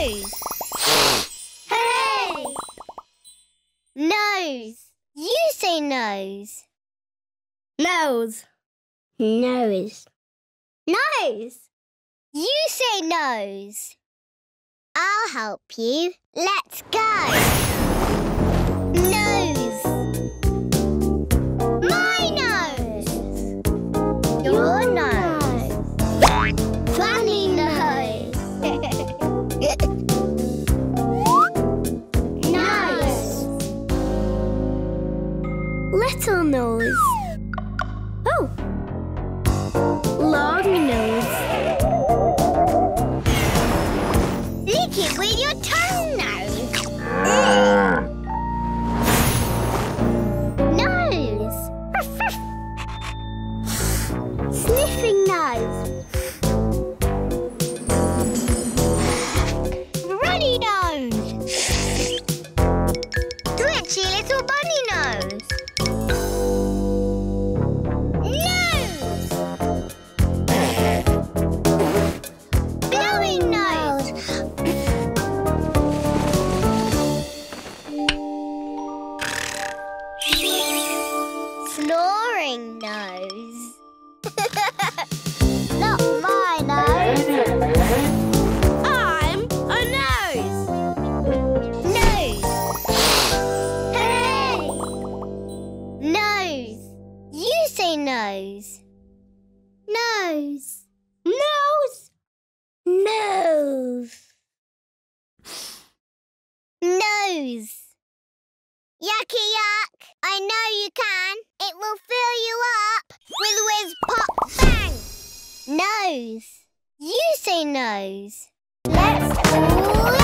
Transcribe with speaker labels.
Speaker 1: Nose. Hey! Nose. You say nose.
Speaker 2: Nose.
Speaker 3: Nose.
Speaker 1: Nose. You say nose. I'll help you. Let's go. Nose. My nose. Your
Speaker 3: Little nose. Oh. Long nose.
Speaker 1: Lick it with your tongue, nose. nose.
Speaker 3: Sniffing nose.
Speaker 1: Twitchy little bunny. Nose. Snoring nose. Not my nose.
Speaker 2: I'm a nose.
Speaker 1: Nose. Hey! Nose. You say nose. Nose.
Speaker 3: Nose. nose.
Speaker 1: Nose. Yakka Yak! I know you can. It will fill you up with whiz pop bang! Nose. You say nose. Let's all